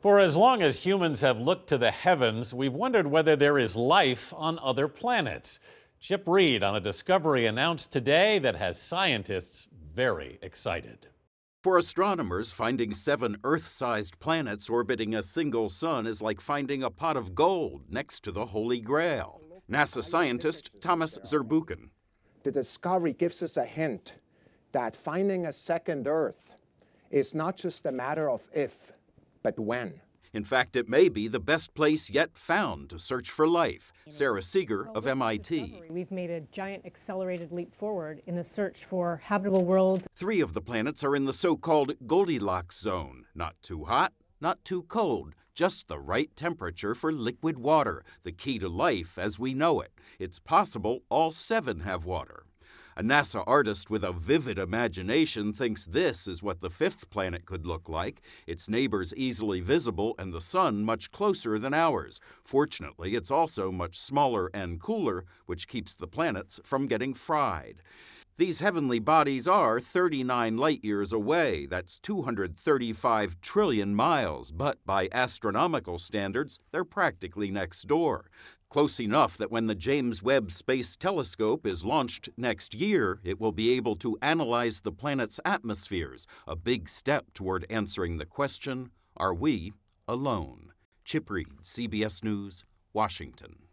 For as long as humans have looked to the heavens, we've wondered whether there is life on other planets. Chip Reid on a discovery announced today that has scientists very excited. For astronomers, finding seven Earth sized planets orbiting a single sun is like finding a pot of gold next to the Holy Grail. NASA scientist Thomas Zurbuchen. The discovery gives us a hint that finding a second Earth is not just a matter of if, but when. In fact, it may be the best place yet found to search for life. Sara Seager of MIT. We've made a giant accelerated leap forward in the search for habitable worlds. Three of the planets are in the so called Goldilocks zone not too hot, not too cold, just the right temperature for liquid water, the key to life as we know it. It's possible all seven have water. A NASA artist with a vivid imagination thinks this is what the fifth planet could look like its neighbors easily visible and the sun much closer than ours. Fortunately, it's also much smaller and cooler, which keeps the planets from getting fried. These heavenly bodies are 39 light years away. That's 235 trillion miles. But by astronomical standards, they're practically next door. Close enough that when the James Webb Space Telescope is launched next year, it will be able to analyze the planet's atmospheres, a big step toward answering the question Are we alone? Chip Reid, CBS News, Washington.